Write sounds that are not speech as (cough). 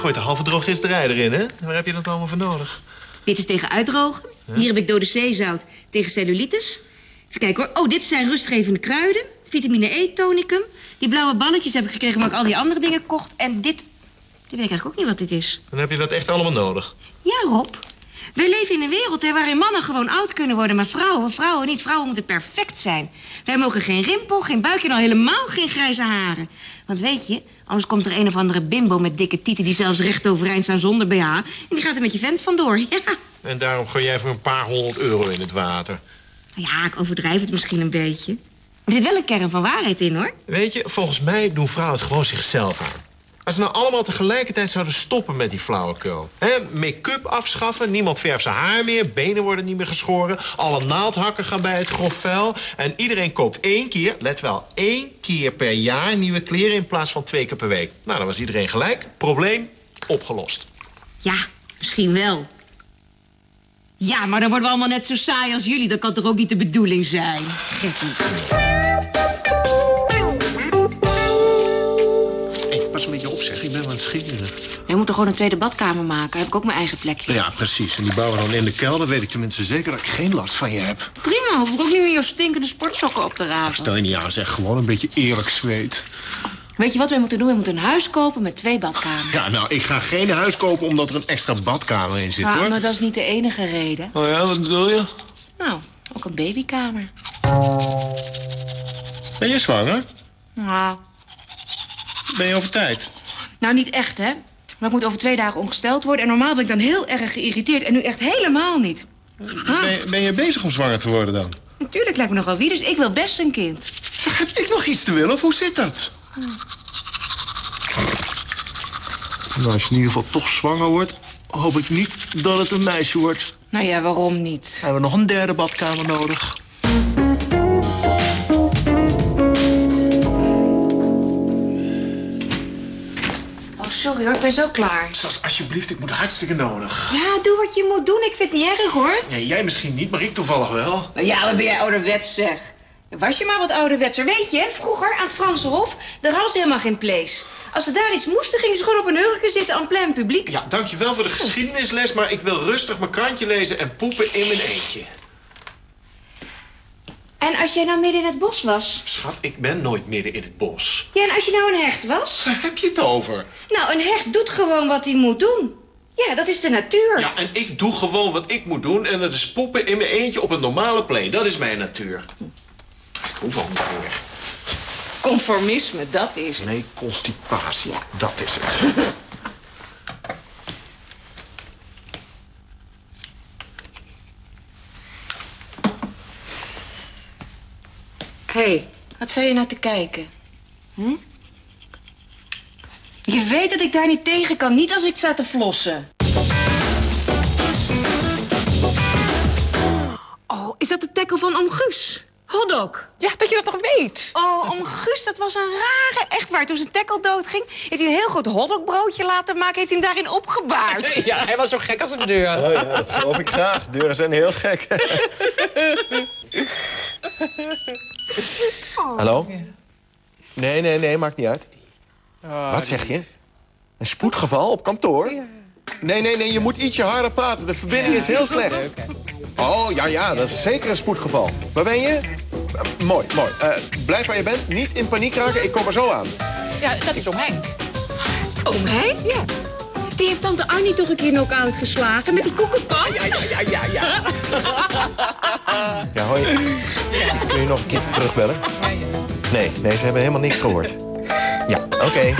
gooit de halve drogisterij erin, hè? Waar heb je dat allemaal voor nodig? Dit is tegen uitdrogen. Hier heb ik dode zeezout tegen cellulitis. Even kijken hoor. Oh, dit zijn rustgevende kruiden. Vitamine E, tonicum. Die blauwe balletjes heb ik gekregen omdat ik al die andere dingen kocht. En dit... Dit weet ik eigenlijk ook niet wat dit is. Dan heb je dat echt allemaal nodig. Ja, Rob. Wij leven in een wereld hè, waarin mannen gewoon oud kunnen worden, maar vrouwen, vrouwen niet. Vrouwen moeten perfect zijn. Wij mogen geen rimpel, geen buik en al helemaal geen grijze haren. Want weet je, anders komt er een of andere bimbo met dikke tieten... die zelfs recht overeind staan zonder BH. En die gaat er met je vent vandoor, (laughs) ja. En daarom gooi jij voor een paar honderd euro in het water. Ja, ik overdrijf het misschien een beetje. Maar er zit wel een kern van waarheid in, hoor. Weet je, volgens mij doen vrouwen het gewoon zichzelf aan. Als ze nou allemaal tegelijkertijd zouden stoppen met die flauwekul. Make-up afschaffen, niemand verft zijn haar meer... benen worden niet meer geschoren, alle naaldhakken gaan bij het grof vuil... en iedereen koopt één keer, let wel, één keer per jaar nieuwe kleren... in plaats van twee keer per week. Nou, dan was iedereen gelijk. Probleem opgelost. Ja, misschien wel. Ja, maar dan worden we allemaal net zo saai als jullie. Dat kan toch ook niet de bedoeling zijn? Hey, pas een beetje op, zeg. Ik ben aan het schilderen. We moeten gewoon een tweede badkamer maken. Heb ik ook mijn eigen plekje. Ja, precies. En die bouwen dan in de kelder. Weet ik tenminste zeker dat ik geen last van je heb. Prima, hoef ik ook niet meer jouw stinkende sportsokken op te rapen. Stel je niet aan, zeg. Gewoon een beetje eerlijk zweet. Weet je wat we moeten doen? We moeten een huis kopen met twee badkamers. Ja, nou, ik ga geen huis kopen omdat er een extra badkamer in zit, Ja, hoor. maar dat is niet de enige reden. Oh ja, wat bedoel je? Nou, ook een babykamer. Ben je zwanger? Nou, Ben je over tijd? nou niet echt, hè? Maar ik moet over twee dagen ongesteld worden. En normaal ben ik dan heel erg geïrriteerd. En nu echt helemaal niet. Ah, Ben je, ben je bezig om zwanger te worden dan? natuurlijk lijkt me nogal wie, dus ik wil best een kind. Zeg, heb ik nog iets te willen of hoe zit dat? Nou, als je in ieder geval toch zwanger wordt... hoop ik niet dat het een meisje wordt. Nou ja, waarom niet? Hebben we nog een derde badkamer nodig? Sorry hoor, ik ben zo klaar. Sas, alsjeblieft, ik moet hartstikke nodig. Ja, doe wat je moet doen. Ik vind het niet erg, hoor. Nee, jij misschien niet, maar ik toevallig wel. Ja, wat ben jij ouderwets, zeg. Was je maar wat ouderwetser. Weet je, vroeger aan het Franse Hof, daar hadden ze helemaal geen place. Als ze daar iets moesten, gingen ze gewoon op een hurken zitten aan plein publiek. Ja, dankjewel voor de geschiedenisles, maar ik wil rustig mijn krantje lezen en poepen in mijn eentje. En als jij nou midden in het bos was? Schat, ik ben nooit midden in het bos. Ja, en als je nou een hecht was? Waar heb je het over? Nou, een hecht doet gewoon wat hij moet doen. Ja, dat is de natuur. Ja, en ik doe gewoon wat ik moet doen en dat is poepen in mijn eentje op een normale play. Dat is mijn natuur. Ik hoef al niet meer. Conformisme, dat is het. Nee, constipatie. Dat is het. Hé, hey, wat zei je nou te kijken? Hm? Je weet dat ik daar niet tegen kan, niet als ik sta te flossen. Oh, is dat de tackle van Oom Guus? Hotdog. Ja, dat je dat nog weet. Oh, Oom Guus, dat was een rare. Echt waar, toen zijn tackle doodging... heeft hij een heel groot hotdogbroodje laten maken... heeft hij hem daarin opgebaard. (laughs) Ja, hij was zo gek als een deur. Oh ja, dat geloof ik graag. Deuren zijn heel gek. (laughs) (laughs) Hallo? Nee, nee, nee, maakt niet uit. Wat zeg je? Een spoedgeval op kantoor? Nee, nee, nee, je moet ietsje harder praten. De verbinding is heel slecht. (laughs) Oh, ja, ja, dat is zeker een spoedgeval. Waar ben je? Eh, mooi, mooi. Eh, blijf waar je bent. Niet in paniek raken. Ik kom er zo aan. Ja, dat is om Henk. Oom Henk? Ja. Die heeft tante Annie toch een keer knock-out geslagen met die koekenpan? Ja, ja, ja, ja, ja. Ja, hoi. Kun je nog een keer terugbellen? Nee, nee, ze hebben helemaal niks gehoord. Ja, oké.